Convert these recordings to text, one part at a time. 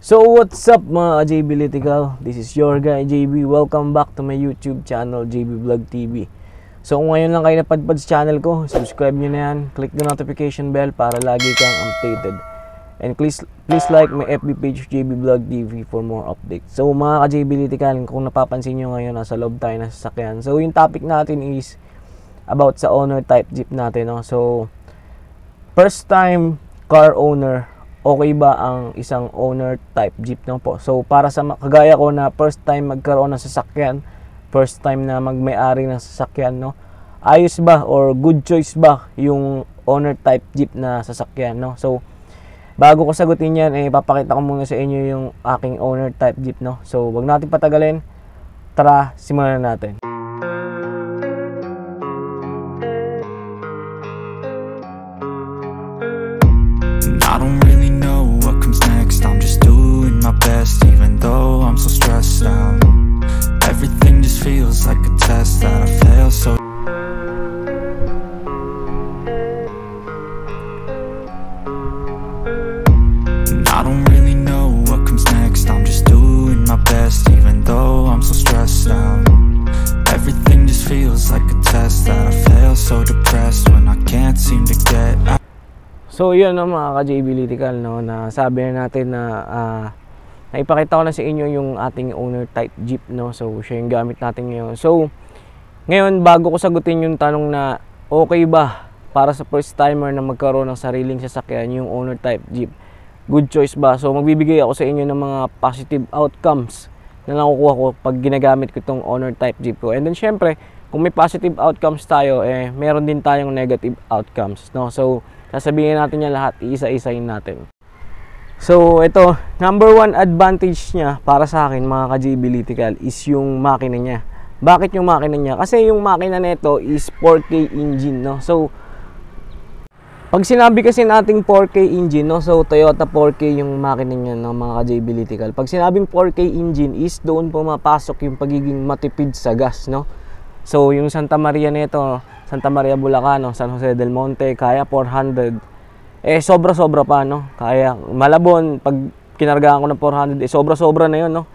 So what's up mga JB Litical? This is your guy JB. Welcome back to my YouTube channel JB Vlog TV. So kung ngayon lang kayo napadpad sa channel ko, subscribe nyo na yan. Click the notification bell para lagi kang updated. And please, please like my FB page JB Vlog TV for more updates. So mga ka-JB Litical, kung napapansin nyo ngayon, nasa loob tayo na sasakyan. So yung topic natin is about sa owner type jeep natin. No? So first time car owner okay ba ang isang owner type jeep no po. So para sa kagaya ko na first time magkaroon ng sasakyan, first time na magmay-ari ng sasakyan no. Ayos ba or good choice ba yung owner type jeep na sasakyan no. So bago ko sagutin yan eh papakita ko muna sa inyo yung aking owner type jeep no. So wag natin patagalin. Tara, simulan na natin. So yun no, mga ka-JB Litical no, na sabi na natin na ah, naipakita ko na sa inyo yung ating owner type Jeep no. So siya yung gamit natin ngayon. So ngayon bago ko sagutin yung tanong na okay ba para sa first timer na magkaroon ng sariling sasakyan yung owner type Jeep. Good choice ba? So magbibigay ako sa inyo ng mga positive outcomes na nakukuha ko pag ginagamit ko itong owner type Jeep ko. And then syempre, kung may positive outcomes tayo, eh meron din tayong negative outcomes, no? So sasabihin natin yan lahat, iisa-isahin natin. So, ito, number one advantage niya para sa akin, mga ka-JB Litical, is yung makina niya. Bakit yung makina niya? Kasi yung makina nito is 4K engine, no? So, pag sinabi kasi nating 4K engine, no? So, Toyota 4K yung makina niya, no, mga ka-JB Litical. Pag sinabing 4K engine is doon pumapasok yung pagiging matipid sa gas, no? So, yung Santa Maria nito, Santa Maria Bulacan, San Jose del Monte, kaya 400. Eh, sobra-sobra pa, no? Kaya, Malabon, pag kinargaan ko ng 400, eh, sobra-sobra na yun, no?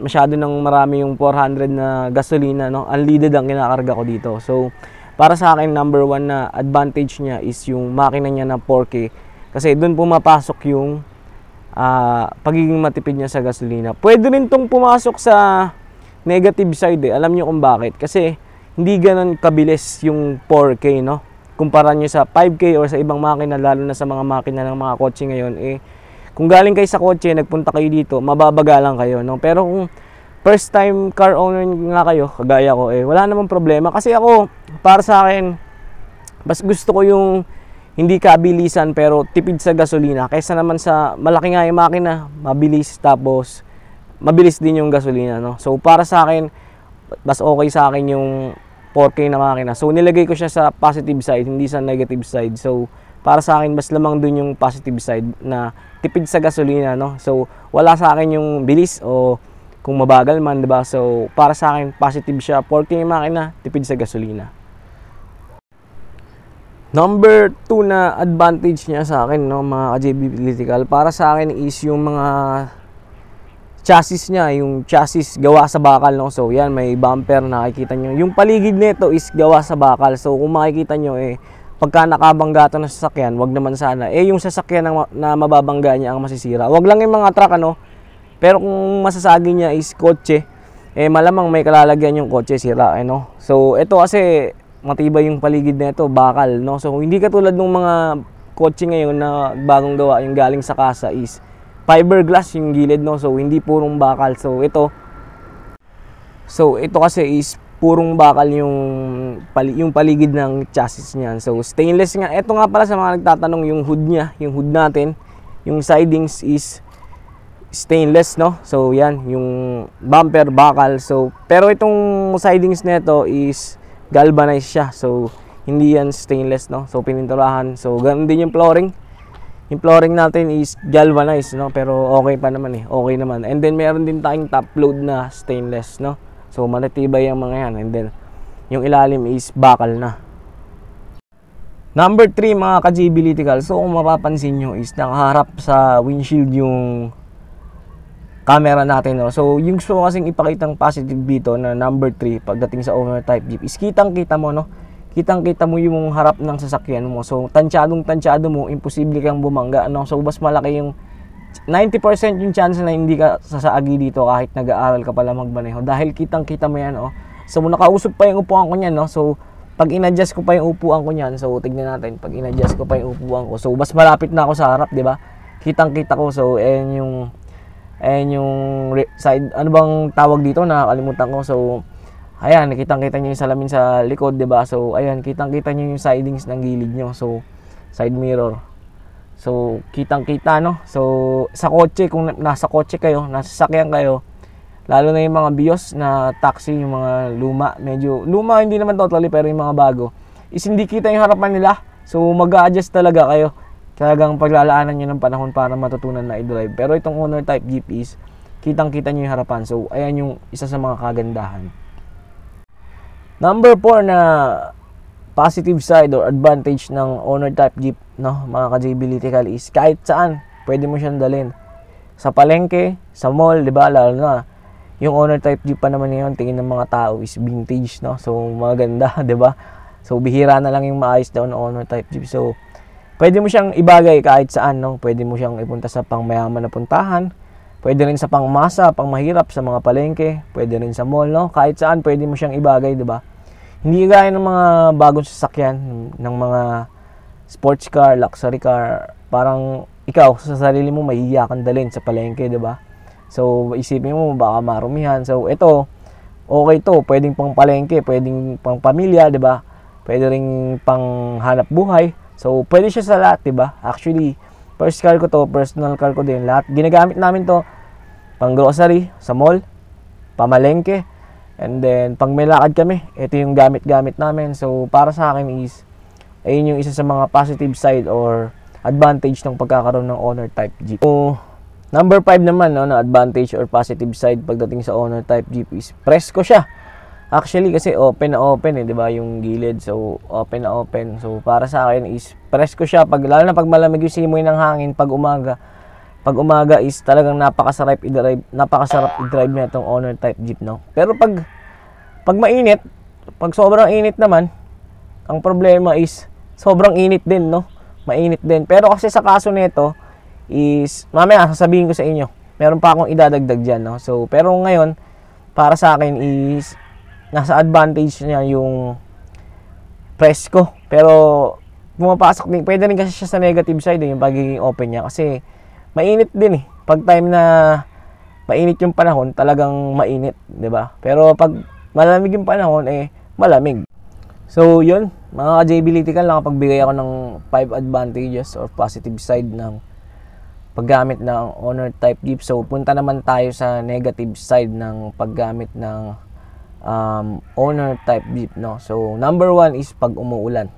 Masyado nang marami yung 400 na gasolina, no? Unleaded ang kinakarga ko dito. So, para sa akin, number one na advantage niya is yung makina niya na 4K. Kasi doon pumapasok yung ah, pagiging matipid niya sa gasolina. Pwede rin tong pumasok sa negative side eh. Alam niyo kung bakit? Kasi hindi ganun kabilis yung 4K, no? Kumpara nyo sa 5K or sa ibang makina, lalo na sa mga makina ng mga kotse ngayon, eh, kung galing kayo sa kotse, nagpunta kayo dito, mababaga lang kayo, no? Pero kung first time car owner nga kayo, kagaya ko, eh, wala namang problema. Kasi ako, para sa akin, mas gusto ko yung hindi kabilisan pero tipid sa gasolina kaysa naman sa malaki nga yung makina, mabilis tapos mabilis din yung gasolina, no? So, para sa akin, mas okay sa akin yung 4K na makina. So, nilagay ko siya sa positive side, hindi sa negative side. So, para sa akin, mas lamang dun yung positive side na tipid sa gasolina, no? So, wala sa akin yung bilis o kung mabagal man, 'di ba? So, para sa akin, positive siya. 4K yung makina, tipid sa gasolina. Number 2 na advantage niya sa akin, no, mga ka-JB Political, para sa akin is yung mga chassis niya, yung chassis gawa sa bakal, no. So, yan, may bumper nakikita nyo. Yung paligid nito is gawa sa bakal. So, kung makikita nyo, eh, pagka nakabangga to ng sasakyan, wag naman sana. Eh, yung sasakyan na, na mababangga niya ang masisira. Wag lang yung mga truck, ano. Pero kung masasagi niya is kotse, eh, malamang may kalalagyan yung kotse sira, eh, no. So, ito kasi, matibay yung paligid nito, bakal, no. So, hindi katulad ng mga kotse ngayon na bagong gawa, yung galing sa kasa is fiberglass yung gilid no? So hindi purong bakal. So ito so ito kasi is purong bakal yung pali, yung paligid ng chassis niyan. So stainless nga. Ito nga pala sa mga nagtatanong yung hood niya yung hood natin yung sidings is stainless no? So yan yung bumper bakal. So pero itong sidings nito is galvanized siya. So hindi yan stainless no? So pininturahan. So ganun din yung flooring yung flooring natin is galvanized, no? Pero okay pa naman eh. Okay naman. And then, meron din tayong top load na stainless, no? So, matitibay ang mga yan. And then, yung ilalim is bakal na. Number 3, mga ka-JB Litical. So, kung mapapansin nyo is nakaharap sa windshield yung camera natin. No? So, yung gusto ko kasing ipakitang positive dito na number 3 pagdating sa owner type Jeep is kitang-kita mo, no? Kitang-kita mo yung harap ng sasakyan mo. So, tansyadong-tansyado mo, imposible kang bumangga. No? So, mas malaki yung 90% yung chance na hindi ka sasaagi dito kahit nag-aaral ka pala magmaneho. Dahil kitang-kita mo yan, oh. So, nakausap pa yung upuan ko niyan, no? So, pag in-adjust ko pa yung upuan ko niyan, so tignan natin, pag in-adjust ko pa yung upuan ko, so mas malapit na ako sa harap, di ba? Kitang-kita ko, so ayan yung ayan yung side, ano bang tawag dito, nakakalimutan ko, so ayan, nakitang-kita niyo yung salamin sa likod, ba? So ayan, kitang-kita niyo yung sidings ng gilid niyo, so side mirror. So, kitang-kita, no? So, sa kotse, kung nasa kotse kayo, nasa sakyan kayo, Lalo na yung mga bios na taxi, yung mga luma, medyo luma hindi naman totally pero yung mga bago. Is hindi kita yung harapan nila. So mag-a-adjust talaga kayo. Talagang paglalaanan nyo ng panahon para matutunan na i-drive. Pero itong owner type Jeep kitang-kita nyo yung harapan. So ayan yung isa sa mga kagandahan. Number 4 na positive side or advantage ng owner type Jeep, no, mga ka-JB Litical is kahit saan pwede mo siyang dalhin. Sa palengke, sa mall, di ba? Lalo na yung owner type Jeep pa naman ngayon, tingin ng mga tao is vintage, no? So, maganda, 'di ba? So, bihira na lang yung maayos daw na owner type Jeep. So, pwede mo siyang ibagay kahit saan, no? Pwede mo siyang ipunta sa pangmayaman na puntahan. Pwede rin sa pangmasa, pangmahirap sa mga palengke, pwede rin sa mall, no? Kahit saan pwede mo siyang ibagay, 'di ba? Hindi gaya ng mga bagong sasakyan ng mga sports car, luxury car, parang ikaw sa sarili mo mahihiya kang dalhin sa palengke, 'di ba? So, isipin mo, baka marumihan. So, ito, okay to. Pwedeng pang palengke, pwedeng pang pamilya, di ba? Pwede ring pang hanap buhay. So, pwede siya sa lahat, di ba? Actually, first car ko to, personal car ko din. Lahat, ginagamit namin to pang grocery, sa mall, pamalengke, and then, pag may lakad kami, ito yung gamit-gamit namin. So, para sa akin is, ayun yung isa sa mga positive side or advantage ng pagkakaroon ng owner type Jeep. So, Number 5 naman, no, na advantage or positive side pagdating sa owner type Jeep is presko siya. Actually, kasi open na open eh, di ba, yung gilid. So, open na open. So, para sa akin is presko siya. Pag, lalo na pag malamig yung simoy ng hangin, pag umaga, pag umaga is talagang napakasarap i-drive, napakasarap i-drive na itong owner type Jeep, no? Pero pag, pag mainit, pag sobrang init naman, ang problema is sobrang init din, no? Mainit din. Pero kasi sa kaso nito, is mamaya sasabihin ko sa inyo. Meron pa akong idadagdag diyan, no. So, pero ngayon para sa akin is nasa advantage niya yung presko. Pero pumapasok din, pwede rin kasi siya sa negative side eh, yung pagiging open niya kasi mainit din eh. Pag time na mainit yung panahon, talagang mainit, 'di ba? Pero pag malamig yung panahon eh malamig. So, yun, mga ka-JB Litical, nakapagbigay ako ng 5 advantages or positive side ng paggamit ng owner type Jeep. So, punta naman tayo sa negative side ng paggamit ng um, owner type Jeep. No? So, number one is pag umuulan.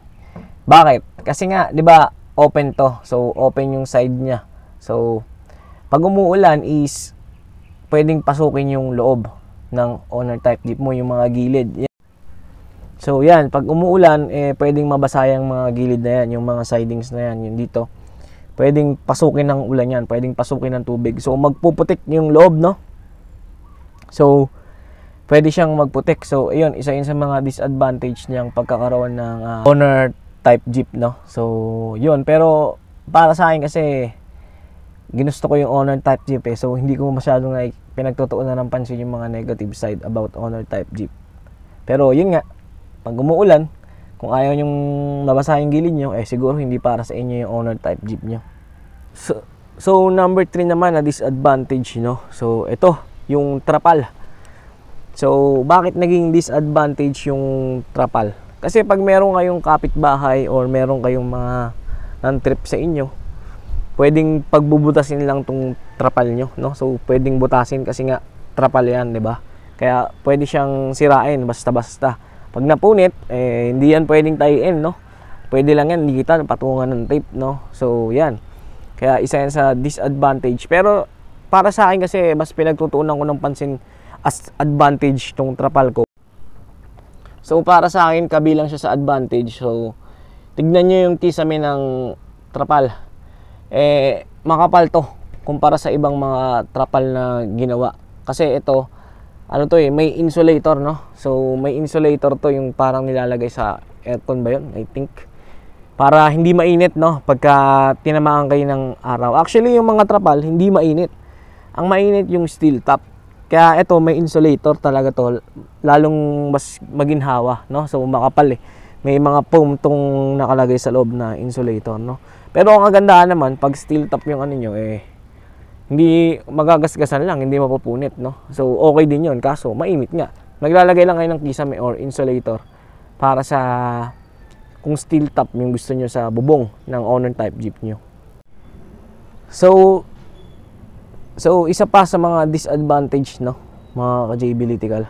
Bakit? Kasi nga, di ba, open to. So, open yung side niya. So, pag umuulan is pwedeng pasukin yung loob ng owner type Jeep mo, yung mga gilid. So, yan. Pag umuulan, eh, pwedeng mabasa yung mga gilid na yan, yung mga sidings na yan, yung dito pwedeng pasukin ng ulan yan, pwedeng pasukin ng tubig. So, magpuputik yung loob, no? So, pwede siyang magputik. So, ayun, isa yun sa mga disadvantage niyang pagkakaroon ng uh, owner type Jeep, no? So, yun. Pero, para sa akin kasi, ginusto ko yung owner type Jeep eh. So, hindi ko masyadong like, pinagtutuunan ng pansin yung mga negative side about owner type Jeep. Pero, yun nga, pag umuulan, kung ayaw nyong mabasa yung gilid nyo, eh siguro hindi para sa inyo yung owner type jeep nyo. So, so number 3 naman na disadvantage, no? So, ito, yung trapal. So, bakit naging disadvantage yung trapal? Kasi pag meron kayong kapitbahay or meron kayong mga non-trip sa inyo, pwedeng pagbubutasin lang tong trapal nyo, no? So, pwedeng butasin kasi nga trapal yan, di ba? Kaya pwede siyang sirain basta-basta. Pag napunit, eh, hindi yan pwedeng tie-in, no? Pwede lang yan, hindi kita patungan ng tape, no? So, yan. Kaya isa yan sa disadvantage. Pero, para sa akin kasi, mas pinagtutuunan ko ng pansin as advantage tong trapal ko. So, para sa akin, kabilang siya sa advantage. So, tignan nyo yung kisame ng trapal. Eh, makapal to. kumpara sa ibang mga trapal na ginawa. Kasi ito, ano to eh, may insulator, no? So, may insulator to yung parang nilalagay sa aircon ba yun? I think. Para hindi mainit, no? Pagka tinamaan kayo ng araw. Actually, yung mga trapal, hindi mainit. Ang mainit yung steel top. Kaya ito, may insulator talaga to. Lalong mas maginhawa, no? So, makapal eh. May mga foam tong nakalagay sa loob na insulator, no? Pero ang kagandahan naman, pag steel top yung ano nyo, eh, hindi magagasgasan lang, hindi mapupunit, no? So, okay din yon kaso mainit nga. Naglalagay lang kayo ng kisame or insulator para sa kung steel top yung gusto nyo sa bubong ng owner type jeep nyo. So, so isa pa sa mga disadvantage, no? Mga ka-JB Litical.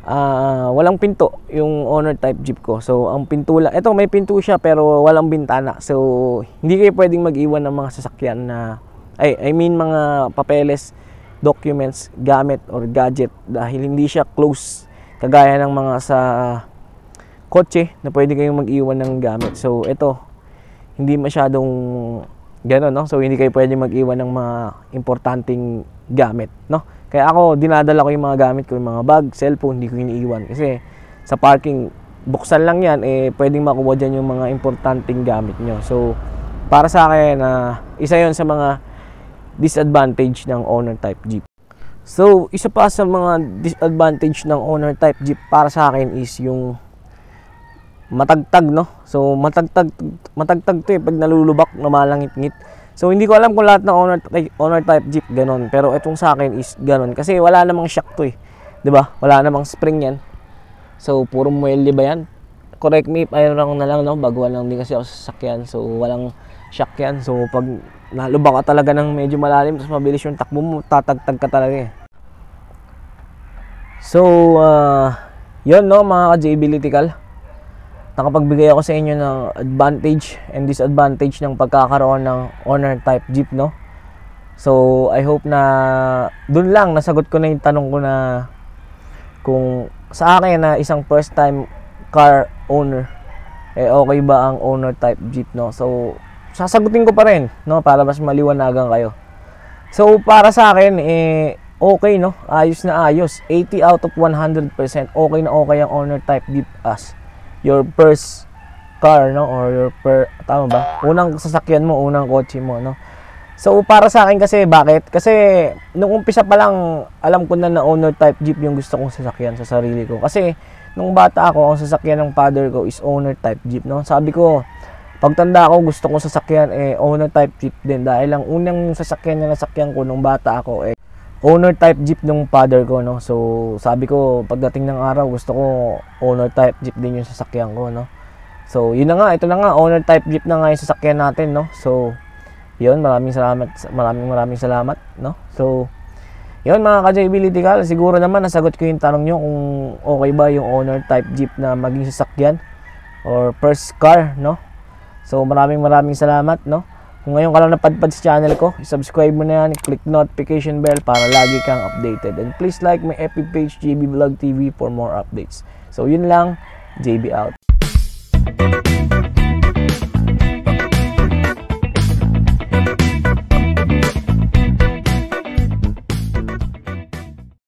Ah, walang pinto yung owner type jeep ko. So, ang pinto lang, ito may pinto siya pero walang bintana. So, hindi kayo pwedeng mag-iwan ng mga sasakyan na ay I mean mga papeles, documents, gamit or gadget dahil hindi siya close kagaya ng mga sa kotse na pwede kayong mag-iwan ng gamit. So ito hindi masyadong gano'n, no? So hindi kayo pwede mag-iwan ng mga importanteng gamit, no? Kaya ako dinadala ko yung mga gamit ko, yung mga bag, cellphone, hindi ko iniiwan kasi sa parking buksan lang yan eh pwedeng makuha diyan yung mga importanteng gamit nyo. So para sa akin uh, isa 'yon sa mga disadvantage ng owner type Jeep. So, isa pa sa mga disadvantage ng owner type Jeep para sa akin is yung matagtag, no? So, matagtag, matagtag to eh, pag nalulubak, namalangit-ngit. So, hindi ko alam kung lahat ng owner, owner type Jeep ganon. Pero itong sa akin is ganon. Kasi wala namang shock to eh. ba diba? Wala namang spring yan. So, puro muelle ba yan? Correct me if I'm wrong na lang, no? Baguhan lang din kasi ako sa sasakyan. So, walang shock yan. So, pag nalubak ka talaga ng medyo malalim tapos mabilis yung takbo mo tatagtag ka talaga eh so uh, yun no mga ka-JB nakapagbigay ako sa inyo ng advantage and disadvantage ng pagkakaroon ng owner type jeep no so I hope na dun lang nasagot ko na yung tanong ko na kung sa akin na isang first time car owner eh okay ba ang owner type jeep no so sasagutin ko pa rin, no, para mas maliwanagan kayo. So, para sa akin, eh, okay, no, ayos na ayos. 80 out of 100%, okay na okay ang owner type deep as your first car, no, or your per, tama ba? Unang sasakyan mo, unang kotse mo, no. So, para sa akin kasi, bakit? Kasi, nung umpisa pa lang, alam ko na na owner type jeep yung gusto kong sasakyan sa sarili ko. Kasi, nung bata ako, ang sasakyan ng father ko is owner type jeep, no. Sabi ko, Pagtanda ko, gusto ko sasakyan eh owner type jeep din dahil ang unang sasakyan na nasakyan ko nung bata ako eh owner type jeep nung father ko no. So sabi ko pagdating ng araw gusto ko owner type jeep din yung sasakyan ko no. So yun na nga, ito na nga owner type jeep na nga yung sasakyan natin no. So yun, maraming salamat maraming maraming salamat no. So yun mga ka-JB siguro naman nasagot ko yung tanong nyo kung okay ba yung owner type jeep na maging sasakyan or first car no So maraming maraming salamat no. Kung ngayon ka lang napadpad sa channel ko, subscribe mo na yan, click notification bell para lagi kang updated. And please like my epic page JB Vlog TV for more updates. So yun lang, JB out.